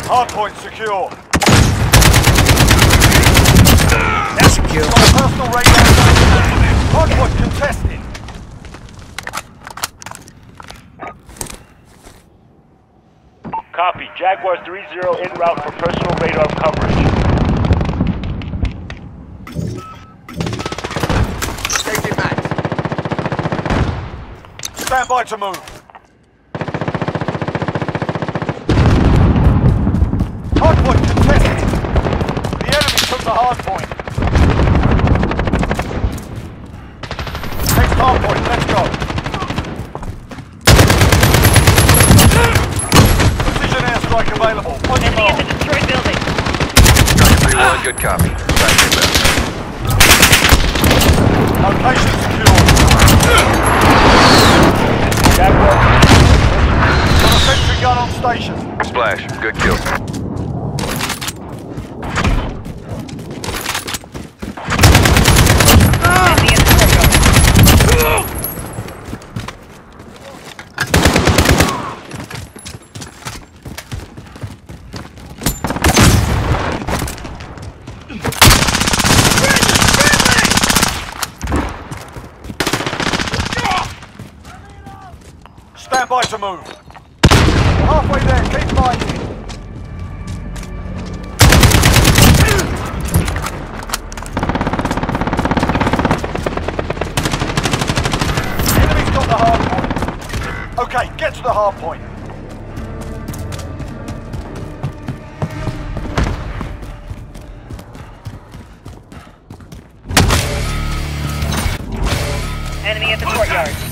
Hardpoint secure. That's a kill. Personal radar. Hardpoint contested. Copy. Jaguar 3-0 en route for personal radar coverage. Safety match. Stand by to move. Hardpoint contested. The enemy took the hardpoint. Next hardpoint, let's go. Precision airstrike available. On your Enemy at the destroyed building. Striker 3-1, good copy. Track inbound. Location secure. Jaguar Got a sentry gun on station. Splash, good kill. Enemy at the courtyard. Stand by to move. Halfway there, keep fighting. Enemy's got the hard point. Okay, get to the hard point. Enemy at the courtyard.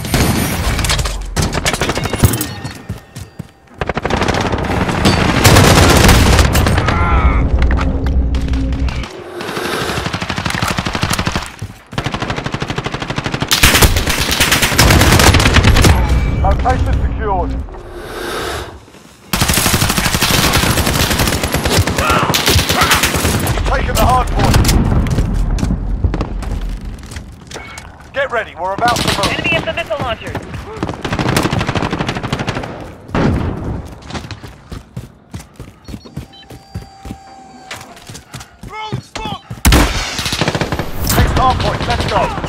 You've taken the hard point. Get ready, we're about to move. Enemy at the missile launchers. Next hard point, let's go.